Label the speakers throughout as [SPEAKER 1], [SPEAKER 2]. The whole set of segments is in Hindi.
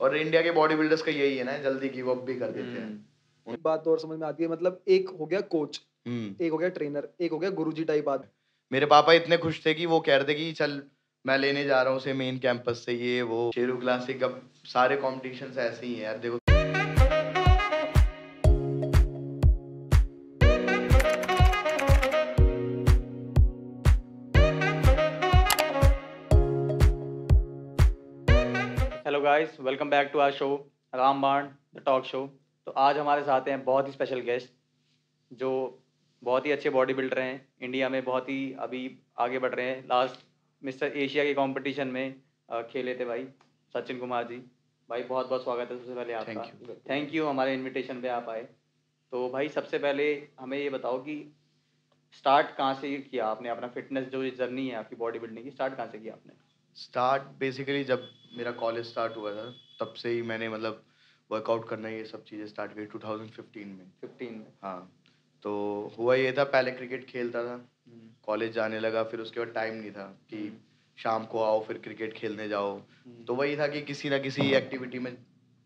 [SPEAKER 1] और इंडिया के बॉडी बिल्डर्स का यही है ना जल्दी गिव अप भी कर देते हैं।
[SPEAKER 2] एक बात और समझ में आती है मतलब एक हो गया कोच
[SPEAKER 1] हम्म।
[SPEAKER 2] एक हो गया ट्रेनर एक हो गया गुरुजी टाइप आदमी
[SPEAKER 1] मेरे पापा इतने खुश थे कि वो कह रहे थे कि चल मैं लेने जा रहा हूँ उसे मेन कैंपस से ये वो। शेरू क्लासिक अब सारे कॉम्पिटिशन ऐसे ही है यार देखो।
[SPEAKER 3] Welcome back to our show Rambaan the talk show तो आज हमारे साथ हैं बहुत ही स्पेशल गेस्ट जो बहुत ही अच्छे बॉडी बिल्डर हैं इंडिया में बहुत ही अभी आगे बढ़ रहे हैं। लास्ट मिस्टर एशिया के कंपटीशन में खेले थे भाई सचिन कुमार जी। भाई बहुत बहुत स्वागत है सबसे पहले आपका। थैंक यू हमारे इन्विटेशन पे आप आए। तो भाई सबसे पहले हमें ये बताओ कि स्टार्ट कहाँ से किया आपने? अपना फिटनेस जो जर्नी है आपकी बॉडी बिल्डिंग की स्टार्ट कहाँ से किया आपने?
[SPEAKER 1] स्टार्ट बेसिकली जब मेरा कॉलेज स्टार्ट हुआ था तब से ही मैंने मतलब वर्कआउट करना ये सब चीज़ें स्टार्ट की 2015 में।
[SPEAKER 3] 15 में?
[SPEAKER 1] हाँ तो हुआ ये था पहले क्रिकेट खेलता था।
[SPEAKER 3] हम्म,
[SPEAKER 1] कॉलेज जाने लगा फिर उसके बाद टाइम नहीं था कि शाम को आओ फिर क्रिकेट खेलने जाओ।
[SPEAKER 3] हम्म।
[SPEAKER 1] तो वही था कि किसी ना किसी एक्टिविटी में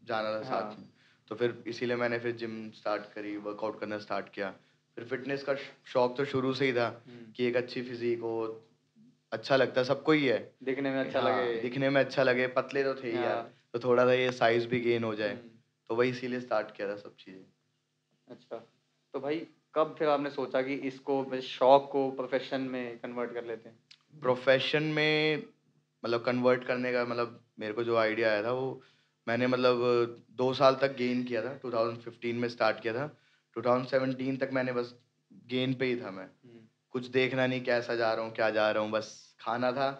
[SPEAKER 1] जाना था साथ
[SPEAKER 3] हाँ।
[SPEAKER 1] में। तो फिर इसीलिए मैंने फिर जिम स्टार्ट करी वर्कआउट करना स्टार्ट किया। फिर फिटनेस का शौक तो शुरू से ही था
[SPEAKER 3] हम्म।
[SPEAKER 1] कि एक अच्छी फिजिक हो अच्छा लगता सबको ही है।
[SPEAKER 3] दिखने में अच्छा
[SPEAKER 1] हाँ,
[SPEAKER 3] लगे
[SPEAKER 1] दिखने में अच्छा लगे पतले तो थे ही यार।
[SPEAKER 3] हाँ।
[SPEAKER 1] तो थोड़ा सा ये साइज़ भी गेन हो जाए।
[SPEAKER 3] हम्म,
[SPEAKER 1] तो वही इसीलिए स्टार्ट किया था सब चीज़ें।
[SPEAKER 3] अच्छा। तो भाई कब फिर आपने सोचा कि इसको शौक को प्रोफेशन में कन्वर्ट कर लेते हैं?
[SPEAKER 1] प्रोफेशन में मतलब कन्वर्ट करने का मतलब मेरे को जो आइडिया आया था वो मैंने मतलब दो साल तक गेन किया था। 2015 में स्टार्ट किया था। 2017 तक मैंने बस गेन पे ही था मैं। कुछ देखना नहीं कैसा जा रहा हूँ क्या जा रहा हूँ बस खाना था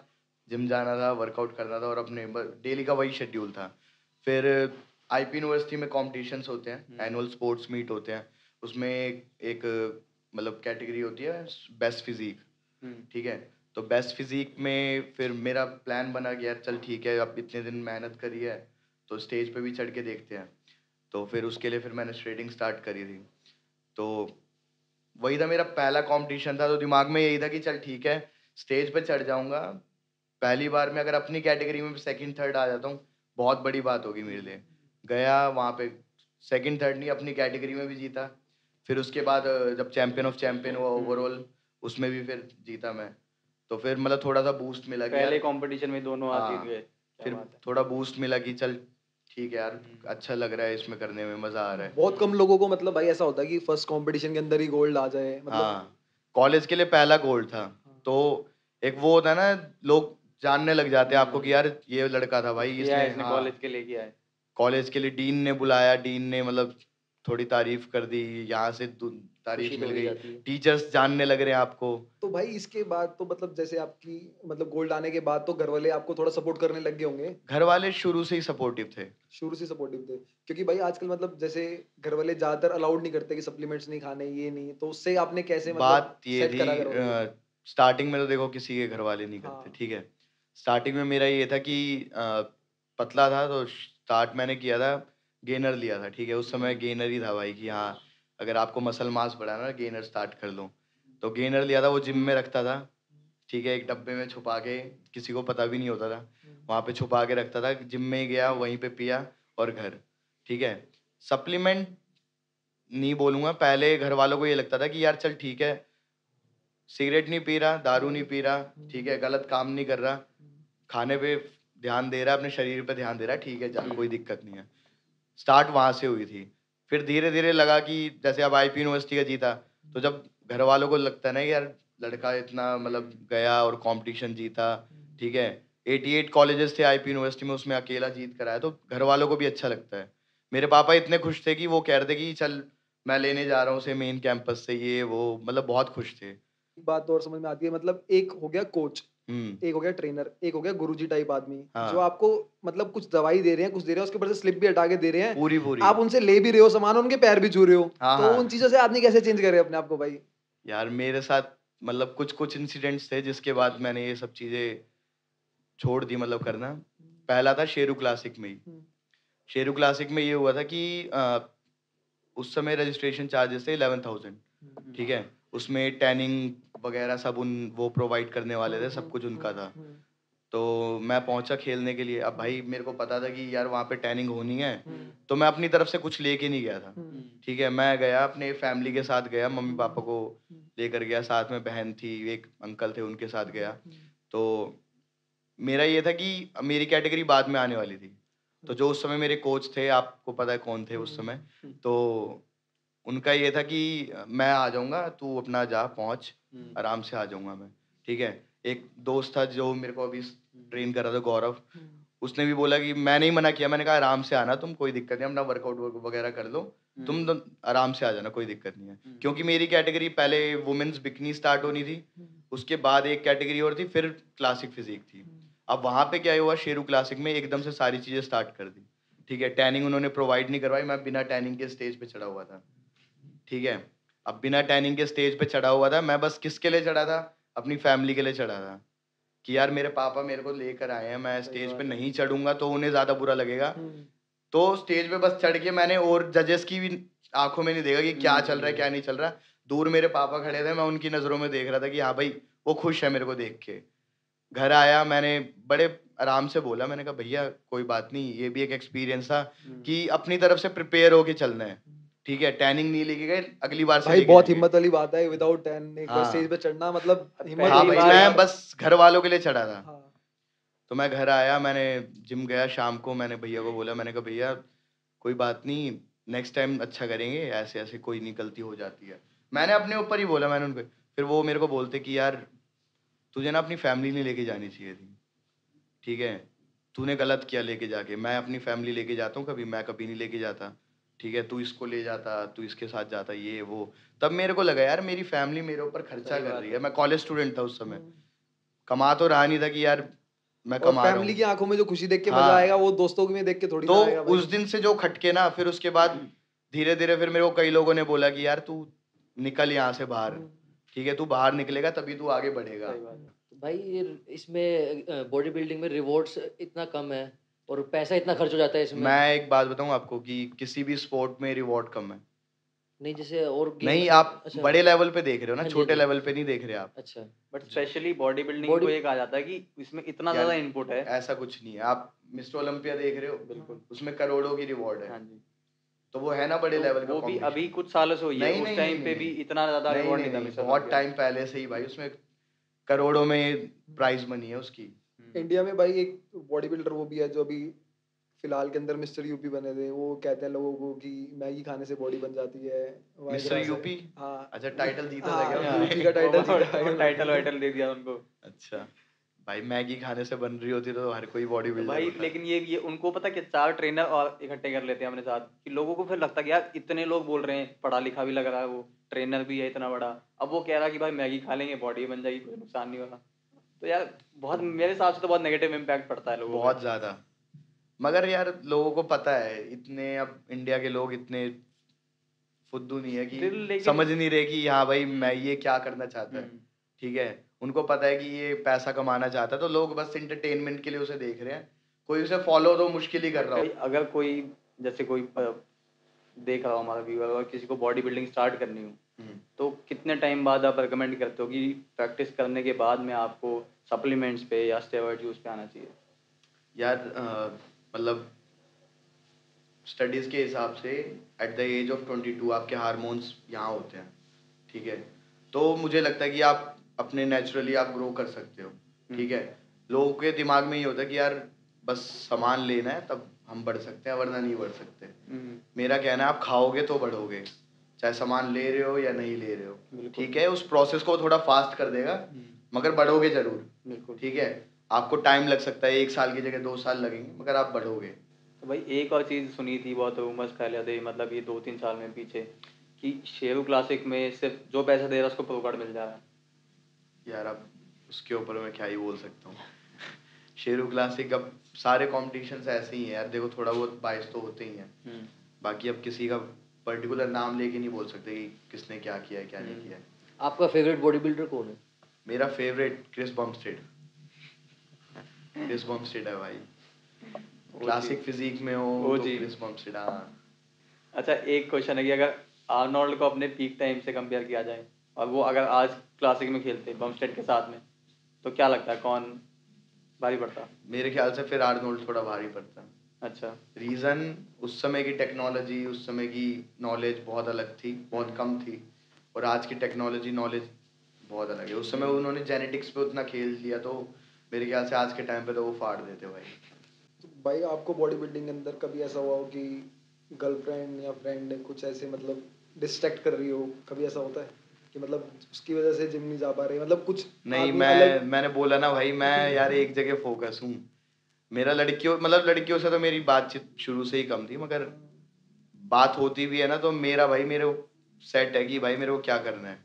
[SPEAKER 1] जिम जाना था वर्कआउट करना था और अपने डेली का वही शेड्यूल था। फिर आई पी यूनिवर्सिटी में कॉम्पिटिशन्स होते हैं। एनुअल स्पोर्ट्स मीट होते हैं उसमें एक, एक मतलब कैटेगरी होती है बेस्ट फिजिक
[SPEAKER 3] हम्म,
[SPEAKER 1] ठीक है? तो बेस्ट फिजिक में फिर मेरा प्लान बना गया चल ठीक है अब इतने दिन मेहनत करी है तो स्टेज पे भी चढ़ के देखते हैं। तो फिर उसके लिए फिर मैंने स्ट्रेटिंग स्टार्ट करी थी। तो वही था मेरा पहला कंपटीशन था तो दिमाग में यही था कि चल ठीक है स्टेज पे चढ़ जाऊँगा। पहली बार में अगर अपनी कैटेगरी में सेकंड थर्ड आ जाता हूँ बहुत बड़ी बात होगी मेरे लिए। गया वहाँ पे सेकंड थर्ड नहीं अपनी कैटेगरी में भी जीता। फिर उसके बाद जब चैंपियन ऑफ़ चैंपियन हुआ ओवरऑल उसमें भी फिर जीता मैं। तो फिर मतलब थोड़ा सा बूस्ट मिला
[SPEAKER 3] पहले कंपटीशन में दोनों
[SPEAKER 1] हाँ,
[SPEAKER 3] जीत गए
[SPEAKER 1] फिर थोड़ा बूस्ट मिला कि चल ठीक है यार
[SPEAKER 3] हम्म।
[SPEAKER 1] अच्छा लग रहा है इसमें करने में मज़ा आ रहा है।
[SPEAKER 2] बहुत कम लोगों को मतलब भाई ऐसा होता है कि फ़र्स्ट कंपटीशन के अंदर ही गोल्ड आ जाए मतलब
[SPEAKER 1] हाँ कॉलेज के लिए पहला गोल्ड था। तो एक वो होता है ना लोग जानने लग जाते हैं आपको कि यार ये लड़का था भाई इसने
[SPEAKER 3] इसने
[SPEAKER 1] हाँ,
[SPEAKER 3] कॉलेज के लिए किया है।
[SPEAKER 1] कॉलेज के लिए डीन ने बुलाया डीन ने मतलब थोड़ी तारीफ़ कर दी यहाँ से तारीफ़ मिल गई। टीचर्स जानने लग रहे हैं आपको।
[SPEAKER 2] तो भाई इसके बाद तो मतलब जैसे आपकी मतलब गोल्ड आने के बाद तो घर वाले आपको थोड़ा सपोर्ट करने लग गए होंगे।
[SPEAKER 1] घर वाले शुरू से ही सपोर्टिव थे।
[SPEAKER 2] शुरू से सपोर्टिव थे। क्योंकि भाई आजकल मतलब जैसे घर वाले ज़्यादातर अलाउड नहीं करते कि सप्लीमेंट्स नहीं खाने ये नहीं। तो उससे आपने कैसे मतलब
[SPEAKER 1] बात ये थी? स्टार्टिंग में तो देखो किसी के घर वाले नहीं करते
[SPEAKER 2] हाँ।
[SPEAKER 1] ठीक है। स्टार्टिंग में मेरा ये था कि पतला था तो स्टार्ट मैंने किया था गेनर लिया था ठीक है। उस समय गेनर ही था भाई कि हाँ अगर आपको मसल मास बढ़ाना है गेनर स्टार्ट कर लो। तो गेनर लिया था वो जिम में रखता था, ठीक है, एक डब्बे में छुपा के, किसी को पता भी नहीं होता था। वहाँ पे छुपा के रखता था जिम में गया, वहीं पे पिया और घर, ठीक है। सप्लीमेंट नहीं बोलूँगा, पहले घर वालों को ये लगता था कि यार चल ठीक है सिगरेट नहीं पी रहा, दारू नहीं पी रहा, ठीक है, गलत काम नहीं कर रहा, खाने पे ध्यान दे रहा है अपने शरीर पे ध्यान दे रहा है ठीक है चल कोई दिक्कत नहीं है। स्टार्ट वहाँ से हुई थी। फिर धीरे धीरे लगा कि जैसे अब आईपी यूनिवर्सिटी का जीता तो जब घर वालों को लगता है ना यार, लड़का इतना मतलब गया और कंपटीशन जीता, ठीक है 88 कॉलेजेस थे आईपी यूनिवर्सिटी में, उसमें अकेला जीत कर आया तो घर वालों को भी अच्छा लगता है। मेरे पापा इतने खुश थे कि वो कह रहे थे कि चल, मैं लेने जा रहा हूँ उसे मेन कैंपस से, ये, वो मतलब बहुत खुश थे।
[SPEAKER 2] बात और समझ में आती है मतलब एक हो गया कोच एक हो गया ट्रेनर एक हो गया गुरुजी टाइप आदमी
[SPEAKER 1] हाँ।
[SPEAKER 2] जो आपको मतलब कुछ दवाई दे रहे हैं कुछ दे रहे हैं उसके ऊपर से स्लिप भी हटा के दे रहे हैं।
[SPEAKER 1] पूरी पूरी।
[SPEAKER 2] आप उनसे ले भी रहे हो सामान उनके पैर भी छू रहे हो।
[SPEAKER 1] हाँ,
[SPEAKER 2] तो
[SPEAKER 1] हाँ।
[SPEAKER 2] उन चीज़ों से आदमी कैसे चेंज करे अपने आप को भाई?
[SPEAKER 1] यार मेरे साथ मतलब कुछ कुछ इंसिडेंट्स थे जिसके बाद मैंने ये सब चीज़ें छोड़ दी मतलब करना। पहला था शेरू क्लासिक में ही।
[SPEAKER 2] हम्म।
[SPEAKER 1] शेरू क्लासिक में ये हुआ था कि अ, उस समय रजिस्ट्रेशन चार्जेस थे इलेवन थाउज़ेंड ठीक है? उसमें टैनिंग वगैरह सब उन, वो प्रोवाइड करने वाले थे, सब कुछ उनका था। तो मैं पहुँचा खेलने के लिए। अब भाई, मेरे को पता था कि यार वहाँ पे टैनिंग होनी है तो मैं अपनी तरफ़ से कुछ लेके नहीं गया था। ठीक है, मैं गया, अपने फैमिली के साथ गया, मम्मी पापा को लेकर गया, साथ में बहन थी, एक अंकल थे, उनके साथ गया। तो मेरा ये था कि मेरी कैटेगरी बाद में आने वाली थी। तो जो उस समय मेरे कोच थे, आपको पता है कौन थे उस समय तो उनका ये था कि मैं आ जाऊँगा तू अपना जा पहुँच
[SPEAKER 3] हम्म,
[SPEAKER 1] आराम से आ जाऊँगा मैं। ठीक है? एक दोस्त था जो मेरे को अभी ट्रेन कर रहा था गौरव।
[SPEAKER 2] हम्म,
[SPEAKER 1] उसने भी बोला कि मैं नहीं मना किया मैंने कहा आराम से आना तुम कोई दिक्कत नहीं अपना वर्कआउट वगैरह कर लो। तुम
[SPEAKER 3] हम्म,
[SPEAKER 1] तो आराम से आ जाना कोई दिक्कत नहीं है।
[SPEAKER 3] हम्म,
[SPEAKER 1] क्योंकि मेरी कैटेगरी पहले वुमेन्स बिकनी स्टार्ट होनी थी।
[SPEAKER 2] हम्म,
[SPEAKER 1] उसके बाद एक कैटेगरी और थी फिर क्लासिक फिजिक थी। अब वहाँ पे क्या हुआ शेरू क्लासिक में एकदम से सारी चीज़ें स्टार्ट कर दी। ठीक है? टैनिंग उन्होंने प्रोवाइड नहीं करवाई मैं बिना टैनिंग के स्टेज पे चढ़ा हुआ था। ठीक है? अब बिना टैनिंग के स्टेज पे चढ़ा हुआ था मैं बस किसके लिए चढ़ा था? अपनी फैमिली के लिए चढ़ा था। कि यार मेरे पापा मेरे को लेकर आए हैं मैं स्टेज पे नहीं चढ़ूँगा तो उन्हें ज़्यादा बुरा लगेगा।
[SPEAKER 2] हम्म,
[SPEAKER 1] तो स्टेज पे बस चढ़ के मैंने और जजेस की भी आँखों में नहीं देखा कि क्या चल रहा है क्या नहीं चल रहा। दूर मेरे पापा खड़े थे मैं उनकी नज़रों में देख रहा था कि हाँ भाई वो खुश है मेरे को देख के। घर आया मैंने बड़े आराम से बोला मैंने कहा भैया कोई बात नहीं ये भी एक एक्सपीरियंस था
[SPEAKER 3] हम्म,
[SPEAKER 1] कि अपनी तरफ़ से प्रिपेयर होके चलना है। ठीक है टैनिंग नहीं लेके गए अगली बार से
[SPEAKER 2] भाई बहुत हिम्मत वाली बात है विदाउट टेन एक बार
[SPEAKER 1] हाँ।
[SPEAKER 2] स्टेज पे चढ़ना मतलब हिम्मत
[SPEAKER 1] हाँ भाई मैं बस घर वालों के लिए चढ़ा था।
[SPEAKER 2] हाँ,
[SPEAKER 1] तो मैं घर आया मैंने जिम गया शाम को मैंने भैया को बोला मैंने कहा भैया कोई बात नहीं नेक्स्ट टाइम अच्छा करेंगे ऐसे ऐसे कोई नहीं गलती हो जाती है। मैंने अपने ऊपर ही बोला मैंने उनको फिर वो मेरे को बोलते कि यार तुझे ना अपनी फैमिली नहीं लेके जानी चाहिए थी। ठीक है तूने गलत किया लेके जाके मैं अपनी फैमिली लेके जाता हूँ कभी मैं कभी नहीं लेके जाता। ठीक है तू इसको ले जाता तू इसके साथ जाता ये वो। तब मेरे को लगा यार मेरी फैमिली मेरे ऊपर खर्चा कर रही
[SPEAKER 3] है।
[SPEAKER 1] मैं कॉलेज स्टूडेंट था उस समय।
[SPEAKER 2] हम्म।
[SPEAKER 1] कमा तो रहा नहीं था कि यार मैं कमा रहा
[SPEAKER 2] फैमिली की आँखों में जो खुशी देख के
[SPEAKER 1] हाँ।
[SPEAKER 2] मज़ा आएगा वो दोस्तों में देख के थोड़ी
[SPEAKER 1] तो
[SPEAKER 2] आएगा
[SPEAKER 1] उस दिन से जो खटके ना फिर उसके बाद धीरे धीरे फिर मेरे को कई लोगों ने बोला कि यार तू निकल यहाँ से बाहर।
[SPEAKER 2] हम्म,
[SPEAKER 1] ठीक है तू बाहर निकलेगा तभी तू आगे बढ़ेगा।
[SPEAKER 4] तो भाई इसमें बॉडी बिल्डिंग में रिवॉर्ड्स इतना कम है। और पैसा इतना खर्च हो जाता है इसमें?
[SPEAKER 1] मैं एक बात बताऊँ आपको कि किसी भी स्पोर्ट में रिवॉर्ड कम है।
[SPEAKER 4] नहीं जैसे और
[SPEAKER 1] नहीं आप
[SPEAKER 4] अच्छा,
[SPEAKER 1] बड़े लेवल पे देख रहे हो ना
[SPEAKER 4] हाँ
[SPEAKER 1] छोटे
[SPEAKER 4] हाँ
[SPEAKER 1] लेवल पे नहीं देख रहे आप।
[SPEAKER 4] अच्छा।
[SPEAKER 3] बट स्पेशली बॉडी बिल्डिंग को ये कहा जाता है कि इसमें इतना ज़्यादा इनपुट है।
[SPEAKER 1] ऐसा कुछ नहीं है। आप मिस्टर ओलंपिया देख रहे हो?
[SPEAKER 3] बिल्कुल
[SPEAKER 1] उसमें करोड़ों की रिवॉर्ड है।
[SPEAKER 3] हाँ जी।
[SPEAKER 1] तो वो है ना बड़े
[SPEAKER 3] तो
[SPEAKER 1] लेवल का
[SPEAKER 3] वो भी अभी कुछ सालों से हुई है। उस टाइम पे भी इतना ज़्यादा रिवॉर्ड
[SPEAKER 1] नहीं,
[SPEAKER 3] था मिस्टर
[SPEAKER 1] बहुत टाइम पहले से ही भाई उसमें करोड़ों में प्राइज मनी है उसकी।
[SPEAKER 2] इंडिया में भाई एक बॉडी बिल्डर वो भी है जो अभी फ़िलहाल के अंदर मिस्टर यूपी बने थे वो कहते हैं लोगों को कि मैगी खाने से बॉडी बन जाती है।
[SPEAKER 1] मिस्टर यूपी
[SPEAKER 2] हाँ।
[SPEAKER 1] अच्छा टाइटल जीता
[SPEAKER 2] हाँ,
[SPEAKER 1] था क्या
[SPEAKER 2] यूपी का टाइटल जीता
[SPEAKER 3] टाइटल वाइटल दे दिया उनको।
[SPEAKER 1] अच्छा। भाई मैगी खाने से बन रही होती तो हर कोई बॉडी बिल्डर
[SPEAKER 3] भाई लेकिन ये ये उनको पता कि चार ट्रेनर और इकट्ठे कर लेते हैं अपने साथ। कि लोगों को फिर लगता है कि यार इतने लोग बोल रहे हैं पढ़ा लिखा भी लग रहा है वो ट्रेनर भी है इतना बड़ा। अब वो कह रहा है कि भाई मैगी खा लेंगे बॉडी बन जाएगी कोई नुकसान नहीं होगा। तो यार बहुत मेरे हिसाब से तो बहुत नेगेटिव इम्पैक्ट पड़ता है लोगों
[SPEAKER 1] बहुत ज़्यादा। मगर यार लोगों को पता है इतने अब इंडिया के लोग इतने फुद्दू नहीं है कि समझ नहीं रहे कि हाँ भाई मैं ये क्या करना चाहता है?
[SPEAKER 3] हम्म,
[SPEAKER 1] ठीक है? उनको पता है कि ये पैसा कमाना चाहता है तो लोग बस इंटरटेनमेंट के लिए उसे देख रहे हैं। कोई उसे फॉलो तो मुश्किल ही कर रहा हो।
[SPEAKER 3] अगर कोई जैसे कोई देख रहा हो हमारा व्यूअर और किसी को बॉडी बिल्डिंग स्टार्ट करनी हो।
[SPEAKER 1] हम्म।
[SPEAKER 3] तो कितने टाइम बाद आप रिकमेंड करते हो कि प्रैक्टिस करने के बाद में आपको सप्लीमेंट्स पे या स्टेरॉइड यूज़ पे आना चाहिए?
[SPEAKER 1] यार मतलब स्टडीज़ के हिसाब से एट द एज ऑफ़ 22 आपके हारमोन्स यहाँ होते हैं ठीक है? तो मुझे लगता है कि आप अपने नेचुरली आप ग्रो कर सकते हो ठीक है? लोगों के दिमाग में ये होता है कि यार बस सामान लेना है तब हम बढ़ सकते हैं वरना नहीं बढ़ सकते।
[SPEAKER 3] हम्म,
[SPEAKER 1] मेरा कहना है आप खाओगे तो बढ़ोगे चाहे सामान ले रहे हो या नहीं ले रहे हो। ठीक है उस प्रोसेस को थोड़ा फास्ट कर देगा
[SPEAKER 3] हम्म,
[SPEAKER 1] मगर बढ़ोगे ज़रूर। ठीक है आपको टाइम लग सकता है एक साल की जगह दो साल लगेंगे मगर आप बढ़ोगे।
[SPEAKER 3] तो भाई एक और चीज़ सुनी थी बहुत रूमर्स फैले थे मतलब ये दो तीन साल में पीछे कि शेरू क्लासिक में सिर्फ़ जो पैसा दे रहा है उसको प्रो कार्ड मिल जा रहा है।
[SPEAKER 1] यार अब उसके ऊपर मैं क्या ही बोल सकता हूँ। शेरू क्लासिक अब सारे कॉम्पिटिशन ऐसे ही हैं यार देखो थोड़ा बहुत बाइस तो होते ही हैं।
[SPEAKER 3] हम्म,
[SPEAKER 1] बाकी अब किसी का पर्टिकुलर नाम लेके नहीं बोल सकते कि किसने क्या किया है क्या नहीं
[SPEAKER 3] हम्म।
[SPEAKER 1] किया है।
[SPEAKER 4] आपका फेवरेट बॉडी बिल्डर कौन है?
[SPEAKER 1] मेरा favourite Chris Bumstead Chris Bumstead है भाई। क्लासिक फिजिक में हो तो
[SPEAKER 3] जी।
[SPEAKER 1] क्रिस बम्स्टेड हाँ।
[SPEAKER 3] अच्छा एक क्वेश्चन है कि अगर आर्नोल्ड को अपने पीक टाइम से कंपेयर किया जाए और वो अगर आज क्लासिक में खेलते बमस्टेड के साथ में तो क्या लगता है? कौन भारी पड़ता।
[SPEAKER 1] मेरे ख्याल से फिर आर्नोल्ड थोड़ा भारी पड़ता।
[SPEAKER 3] अच्छा।
[SPEAKER 1] रीज़न उस समय की टेक्नोलॉजी उस समय की नॉलेज बहुत अलग थी बहुत कम थी। और आज की टेक्नोलॉजी नॉलेज बहुत अलग है। उस समय उन्होंने जेनेटिक्स पे उतना खेल लिया तो मेरे ख्याल से आज के टाइम पे तो वो फाड़ देते भाई।
[SPEAKER 2] तो भाई आपको बॉडी बिल्डिंग के अंदर कभी ऐसा हुआ हो कि गर्लफ्रेंड या फ्रेंड कुछ ऐसे मतलब डिस्ट्रैक्ट कर रही हो? कभी ऐसा होता है? कि मतलब उसकी वजह से जिम नहीं जा पा रहे मतलब कुछ
[SPEAKER 1] नहीं मैं
[SPEAKER 2] अलग-
[SPEAKER 1] मैंने बोला ना भाई मैं यार एक जगह फोकस हूँ। मेरा लड़कियों मतलब लड़कियों से तो मेरी बातचीत शुरू से ही कम थी मगर बात होती भी है ना तो मेरा भाई मेरे सेट है कि भाई मेरे को क्या करना है।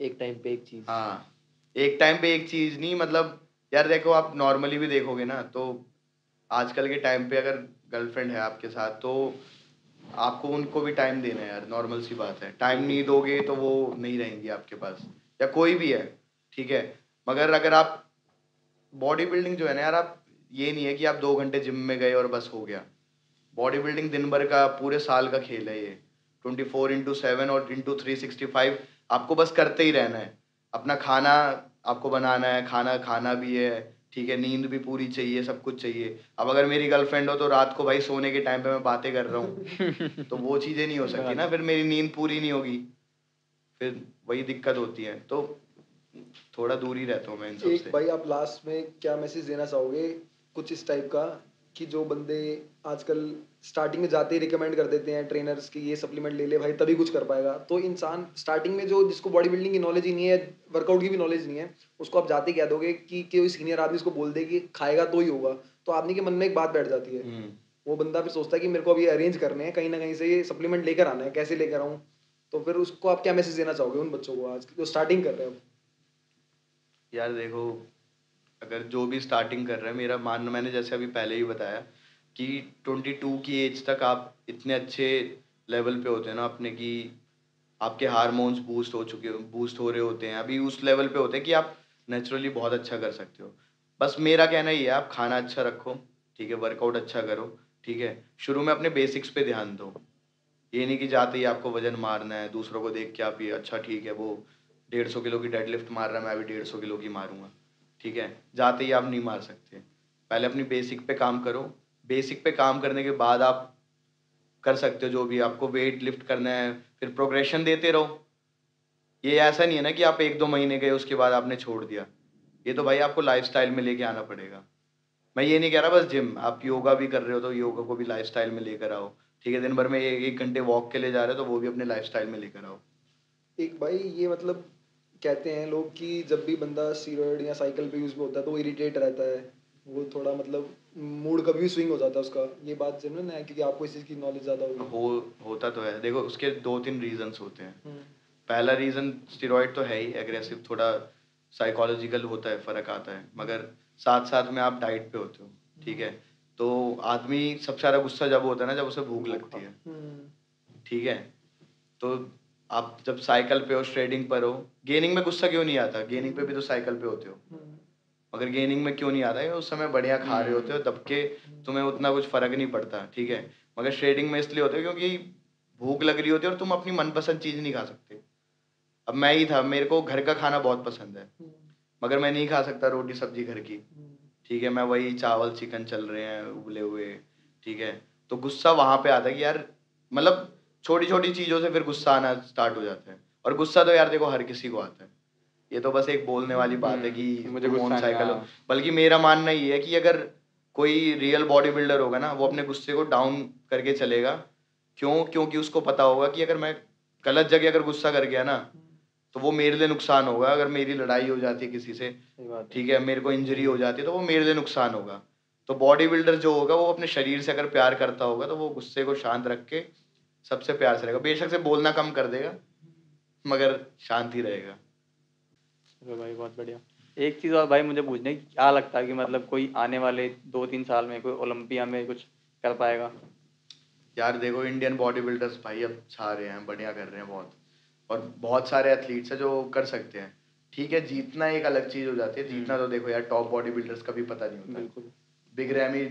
[SPEAKER 4] एक टाइम पे एक चीज़।
[SPEAKER 1] हाँ एक टाइम पे एक चीज़ नहीं मतलब यार देखो आप नॉर्मली भी देखोगे ना तो आजकल के टाइम पे अगर गर्लफ्रेंड है आपके साथ तो आपको उनको भी टाइम देना है यार नॉर्मल सी बात है। टाइम नहीं दोगे तो वो नहीं रहेंगी आपके पास। या कोई भी है, ठीक है? मगर अगर आप बॉडी बिल्डिंग जो है ना यार, आप ये नहीं है कि आप दो घंटे जिम में गए और बस हो गया। बॉडी बिल्डिंग दिन भर का, पूरे साल का खेल है ये। ट्वेंटी फोर इंटू सेवन और इंटू थ्री सिक्सटी फाइव आपको बस करते ही रहना है। अपना खाना आपको बनाना है, खाना खाना भी है ठीक है नींद भी पूरी चाहिए सब कुछ चाहिए। अब अगर मेरी गर्लफ्रेंड हो तो रात को भाई सोने के टाइम पे मैं बातें कर रहा हूँ। तो वो चीज़ें नहीं हो सकती ना फिर मेरी नींद पूरी नहीं होगी। फिर वही दिक्कत होती है। तो थोड़ा दूर ही रहता हूँ मैं इन सब
[SPEAKER 2] एक
[SPEAKER 1] से।
[SPEAKER 2] भाई आप लास्ट में क्या मैसेज देना चाहोगे? कुछ इस टाइप का? कि जो बंदे आजकल स्टार्टिंग में जाते ही रिकमेंड कर देते हैं ट्रेनर्स की ये सप्लीमेंट ले ले भाई तभी कुछ कर पाएगा। तो इंसान स्टार्टिंग में जो जिसको बॉडी बिल्डिंग की नॉलेज ही नहीं है वर्कआउट की भी नॉलेज नहीं है उसको आप जाते ही कह दोगे कि कोई सीनियर आदमी उसको बोल दे कि खाएगा तो ही होगा। तो आदमी के मन में एक बात बैठ जाती है।
[SPEAKER 1] हम्म,
[SPEAKER 2] वो बंदा फिर सोचता है कि मेरे को अभी अरेंज करने हैं कहीं ना कहीं से ये सप्लीमेंट लेकर आना है कैसे लेकर आऊँ? तो फिर उसको आप क्या मैसेज देना चाहोगे उन बच्चों को आज जो स्टार्टिंग कर रहे हैं?
[SPEAKER 1] यार देखो अगर जो भी स्टार्टिंग कर रहे हैं, मेरा मान, मैंने जैसे अभी पहले ही बताया कि ट्वेंटी टू की एज तक आप इतने अच्छे लेवल पे होते हैं ना अपने की आपके हारमोन्स बूस्ट हो चुके बूस्ट हो रहे होते हैं। अभी उस लेवल पे होते हैं कि आप नेचुरली बहुत अच्छा कर सकते हो। बस मेरा कहना ये है, आप खाना अच्छा रखो, ठीक है वर्कआउट अच्छा करो, ठीक है। शुरू में अपने बेसिक्स पे ध्यान दो। ये नहीं कि जाते ही आपको वज़न मारना है, दूसरों को देख के आप ये अच्छा ठीक है, वो डेढ़ सौ किलो की डेडलिफ्ट मार रहा है, मैं अभी डेढ़ सौ किलो की मारूँगा। ठीक है? जाते ही आप नहीं मार सकते। पहले अपनी बेसिक पे काम करो। बेसिक पे काम करने के बाद आप कर सकते हो जो भी आपको वेट लिफ्ट करना है, फिर प्रोग्रेशन देते रहो। ये ऐसा नहीं है ना कि आप एक दो महीने गए, उसके बाद आपने छोड़ दिया। ये तो भाई आपको लाइफस्टाइल में लेके आना पड़ेगा। मैं ये नहीं कह रहा बस जिम आप योगा भी कर रहे हो तो योगा को भी लाइफस्टाइल में लेकर आओ। ठीक है, दिन भर में एक घंटे वॉक के लिए जा रहे हो तो वो भी अपने लाइफस्टाइल में लेकर आओ।
[SPEAKER 2] एक भाई, ये मतलब कहते हैं लोग कि जब भी बंदा स्टीरॉयड या साइकिल पे यूज़ में होता है तो वो इरिटेट रहता है। वो थोड़ा मतलब मूड कभी भी स्विंग हो जाता है उसका। ये बात जेन्युइन है क्योंकि आपको इस चीज़ की नॉलेज ज़्यादा होगी।
[SPEAKER 1] हो होता तो है। देखो उसके दो तीन रीजंस होते हैं।
[SPEAKER 2] हम्म,
[SPEAKER 1] पहला रीजन स्टेरॉइड तो है ही एग्रेसिव थोड़ा साइकोलॉजिकल होता है फ़र्क आता है। मगर साथ साथ में आप डाइट पे होते हो ठीक है? तो आदमी सबसे ज़्यादा गुस्सा जब होता है ना जब उसे भूख लगती है।
[SPEAKER 2] हम्म,
[SPEAKER 1] ठीक है? तो आप जब साइकिल पे हो स्ट्रेडिंग पर हो गेनिंग में गुस्सा क्यों नहीं आता? गेनिंग पे भी तो साइकिल पे होते हो।
[SPEAKER 2] हम्म,
[SPEAKER 1] मगर गेनिंग में क्यों नहीं आता है उस समय बढ़िया खा रहे होते हो दबके तुम्हें उतना कुछ फ़र्क नहीं पड़ता ठीक है? मगर स्ट्रेडिंग में इसलिए होते हो क्योंकि भूख लग रही होती है और तुम अपनी मनपसंद चीज़ नहीं खा सकते। अब मैं ही था मेरे को घर का खाना बहुत पसंद है।
[SPEAKER 2] हम्म,
[SPEAKER 1] मगर मैं नहीं खा सकता रोटी सब्ज़ी घर की।
[SPEAKER 2] हम्म,
[SPEAKER 1] ठीक है मैं वही चावल चिकन चल रहे हैं उबले हुए ठीक है? तो गुस्सा वहाँ पे आता है कि यार मतलब छोटी छोटी चीज़ों से फिर गुस्सा आना स्टार्ट हो जाता है। और गुस्सा तो यार देखो हर किसी को आता है। ये तो बस एक बोलने वाली बात है कि
[SPEAKER 3] हम्म, मुझे गुस्सा
[SPEAKER 1] on
[SPEAKER 3] नहीं
[SPEAKER 1] cycle हो। बल्कि मेरा मानना ये है कि अगर कोई रियल बॉडी बिल्डर होगा ना वो अपने गुस्से को डाउन करके चलेगा। क्यों? क्योंकि उसको पता होगा कि अगर मैं गलत जगह अगर गुस्सा कर गया ना तो वो मेरे लिए नुकसान होगा। अगर मेरी लड़ाई हो जाती है किसी से ठीक है मेरे को इंजरी हो जाती है तो वो मेरे लिए नुकसान होगा। तो बॉडी बिल्डर जो होगा वो अपने शरीर से अगर प्यार करता होगा तो वो गुस्से को शांत रख के सबसे प्यार से रहेगा। बेशक से बोलना कम कर देगा मगर शांति रहेगा।
[SPEAKER 3] चलो भाई बहुत बढ़िया। एक चीज़ और भाई मुझे पूछना है क्या लगता है कि मतलब कोई आने वाले दो तीन साल में कोई ओलंपिया में कुछ कर पाएगा?
[SPEAKER 1] यार देखो इंडियन बॉडी बिल्डर्स भाई अब छा रहे हैं बढ़िया कर रहे हैं बहुत। और बहुत सारे एथलीट्स हैं जो कर सकते हैं। ठीक है जीतना एक अलग चीज़ हो जाती है। जीतना तो देखो यार टॉप बॉडी बिल्डर्स का भी पता नहीं होता।
[SPEAKER 3] बिल्कुल।
[SPEAKER 1] Big Ramy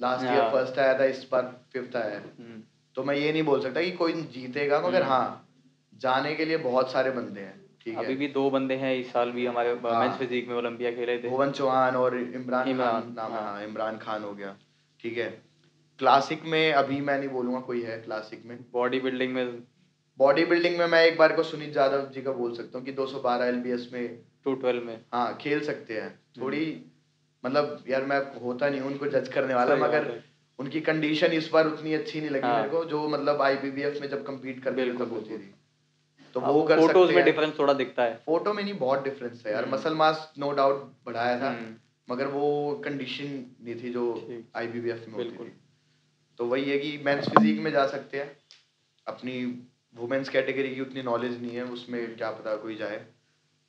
[SPEAKER 1] last year. First आया था इस बार फिफ्थ आया है।
[SPEAKER 3] हम्म,
[SPEAKER 1] तो मैं ये नहीं बोल सकता कि कोई जीतेगा मगर
[SPEAKER 3] हम्म।
[SPEAKER 1] हाँ जाने के लिए बहुत सारे बंदे हैं ठीक है अभी
[SPEAKER 3] भी दो बंदे हैं इस साल भी हमारे
[SPEAKER 1] हाँ।
[SPEAKER 3] मेंस फिजिक में ओलंपिया खेले थे
[SPEAKER 1] भुवन चौहान और इमरान खान नाम हाँ।
[SPEAKER 3] हाँ
[SPEAKER 1] इमरान खान हो गया ठीक है क्लासिक में अभी मैं नहीं बोलूँगा कोई है क्लासिक में
[SPEAKER 3] बॉडी बिल्डिंग में
[SPEAKER 1] बॉडी बिल्डिंग में मैं एक बार को सुनीत यादव जी का बोल सकता हूँ कि 212 एलबीएस में
[SPEAKER 3] टू में
[SPEAKER 1] हाँ खेल सकते हैं
[SPEAKER 3] हम्म।
[SPEAKER 1] थोड़ी मतलब यार मैं होता नहीं हूँ उनको जज करने वाला मगर। उनकी कंडीशन इस बार उतनी अच्छी नहीं लगी
[SPEAKER 3] हाँ।
[SPEAKER 1] मेरे को जो मतलब आईबीबीएफ में जब कम्पीट करते थे
[SPEAKER 3] बिल्कुल,
[SPEAKER 1] तब होती थी। तो वो कर
[SPEAKER 3] फ़ोटोज़
[SPEAKER 1] सकते
[SPEAKER 3] में
[SPEAKER 1] हैं।
[SPEAKER 3] डिफरेंस थोड़ा दिखता है।
[SPEAKER 1] फ़ोटो में नहीं बहुत डिफरेंस है यार।
[SPEAKER 3] Hmm.
[SPEAKER 1] Muscle mass no doubt बढ़ाया था
[SPEAKER 3] हम्म,
[SPEAKER 1] मगर वो कंडीशन नहीं थी जो आईबीबीएफ में होती। थी। तो वही है कि मेंस फिजिक में जा सकते हैं। अपनी वुमेन्स कैटेगरी की उतनी नॉलेज नहीं है उसमें क्या पता कोई जाए।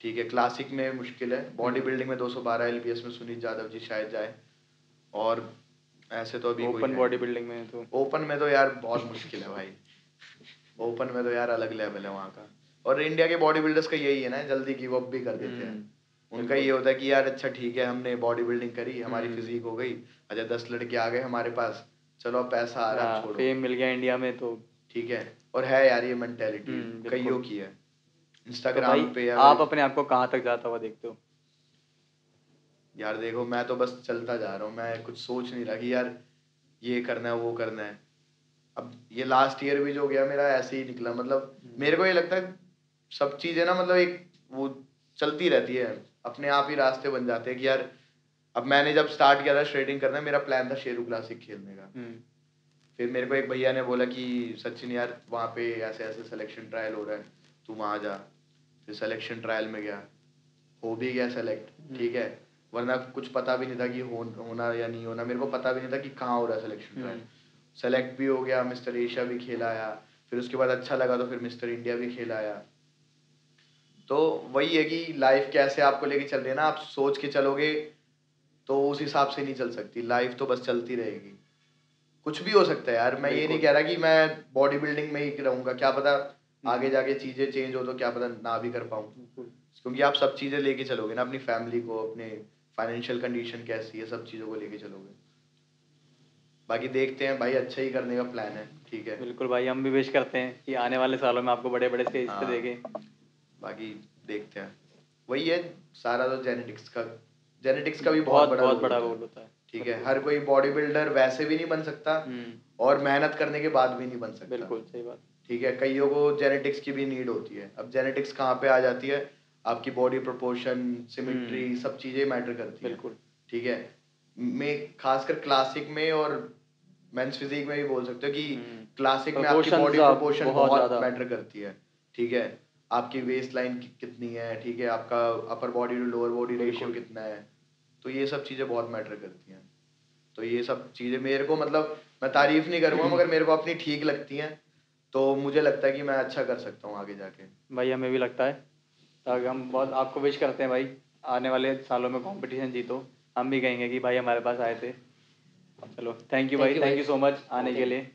[SPEAKER 1] ठीक है क्लासिक में मुश्किल है। बॉडी
[SPEAKER 3] हम्म।
[SPEAKER 1] बिल्डिंग में 212 एलबीएस में सुनीत यादव जी शायद जाए। और ऐसे तो अभी
[SPEAKER 3] ओपन बॉडी बिल्डिंग में तो।
[SPEAKER 1] ओपन में तो यार बहुत मुश्किल है भाई। ओपन में तो यार अलग लेवल है वहाँ का। और इंडिया के बॉडी बिल्डर्स का यही है ना जल्दी गिव अप भी कर देते हैं।
[SPEAKER 3] हम्म,
[SPEAKER 1] उनका ये होता है कि यार अच्छा ठीक है हमने बॉडी बिल्डिंग करी हमारी
[SPEAKER 3] हम्म।
[SPEAKER 1] फिजिक हो गई। अच्छा दस लड़के आ गए हमारे पास। चलो पैसा आ रहा है छोड़ो।
[SPEAKER 3] फेम मिल गया इंडिया में तो।
[SPEAKER 1] ठीक है। और है यार ये मेंटेलिटी
[SPEAKER 3] हम्म,
[SPEAKER 1] कईयों की है।
[SPEAKER 3] तो
[SPEAKER 1] इंस्टाग्राम
[SPEAKER 3] भाई
[SPEAKER 1] पे
[SPEAKER 3] आप अपने आप को कहाँ तक जाता हुआ देखते हो?
[SPEAKER 1] यार देखो मैं तो बस चलता जा रहा हूँ मैं कुछ सोच नहीं रहा कि यार ये करना है वो करना है। अब ये लास्ट ईयर भी जो गया मेरा ऐसे ही निकला। मतलब
[SPEAKER 3] हम्म।
[SPEAKER 1] मेरे को ये लगता है सब चीज़ें ना मतलब एक वो चलती रहती है। अपने आप ही रास्ते बन जाते हैं कि यार अब मैंने जब स्टार्ट किया था स्ट्रेटिंग करना मेरा प्लान था शेरू क्लासिक खेलने का।
[SPEAKER 3] हम्म,
[SPEAKER 1] फिर मेरे को एक भैया ने बोला कि सचिन यार वहाँ पे ऐसे ऐसे सिलेक्शन ट्रायल हो रहा है तू वहाँ जा। फिर सिलेक्शन ट्रायल में गया। हो भी गया सेलेक्ट ठीक है। वरना कुछ पता भी नहीं था कि हो, होना या नहीं होना। मेरे को पता भी नहीं था कि कहाँ हो रहा है सिलेक्शन ट्रायल सेलेक्ट भी हो गया मिस्टर एशिया भी खेला आया। फिर उसके बाद अच्छा लगा तो फिर मिस्टर इंडिया भी खेला आया। तो वही है कि लाइफ कैसे आपको लेके चल रही है ना आप सोच के चलोगे तो उस हिसाब से नहीं चल सकती। लाइफ तो बस चलती रहेगी। कुछ भी हो सकता है यार। मैं ये नहीं कह रहा कि मैं बॉडी बिल्डिंग में ही रहूँगा। क्या पता आगे जाके चीज़ें चेंज हो तो क्या पता ना भी कर पाऊँ। क्योंकि आप सब चीज़ें लेके चलोगे ना अपनी फैमिली को अपने फाइनेंशियल कंडीशन कैसी है सब चीज़ों को लेके चलोगे। बाकी देखते हैं भाई अच्छा ही करने का प्लान है ठीक है।
[SPEAKER 3] बिल्कुल भाई हम भी विश करते हैं कि आने वाले सालों में आपको बड़े बड़े स्टेज पे
[SPEAKER 1] हाँ।
[SPEAKER 3] देखें।
[SPEAKER 1] बाकी देखते हैं। वही है सारा तो जेनेटिक्स का जेनेटिक्स का भी
[SPEAKER 3] बहुत
[SPEAKER 1] बहुत बड़ा
[SPEAKER 3] बहुत बड़ा
[SPEAKER 1] है।
[SPEAKER 3] रोल होता है।
[SPEAKER 1] ठीक है हर कोई बॉडी बिल्डर वैसे भी नहीं बन सकता
[SPEAKER 3] हम्म,
[SPEAKER 1] और मेहनत करने के बाद भी नहीं बन सकता।
[SPEAKER 3] बिल्कुल सही बात।
[SPEAKER 1] ठीक है कईयों को जेनेटिक्स की भी नीड होती है। अब जेनेटिक्स कहाँ पे आ जाती है? आपकी बॉडी प्रोपोर्शन सिमेट्री
[SPEAKER 3] हम्म।
[SPEAKER 1] सब चीज़ें मैटर करती है।
[SPEAKER 3] बिल्कुल।
[SPEAKER 1] ठीक है? मैं खासकर क्लासिक में और मेंस फिजिक में भी बोल सकते हो कि
[SPEAKER 3] हम्म।
[SPEAKER 1] क्लासिक में आपकी बॉडी प्रोपोर्शन
[SPEAKER 3] बहुत
[SPEAKER 1] मैटर करती है। ठीक है? आपकी वेस्ट लाइन कितनी है? ठीक है? आपका upper body to lower body ratio कितना है? तो ये सब चीज़ें बहुत मैटर करती हैं। तो ये सब चीज़ें मेरे को मतलब मैं तारीफ़ नहीं करूँगा मगर मेरे को अपनी ठीक लगती हैं। तो मुझे लगता है कि मैं अच्छा कर सकता हूँ आगे जाके।
[SPEAKER 3] भाई हमें भी लगता है। ताकि हम बहुत आपको विश करते हैं भाई आने वाले सालों में कंपटीशन जीतो। हम भी कहेंगे कि भाई हमारे पास आए थे। चलो थैंक यू भाई थैंक यू सो मच आने के लिए।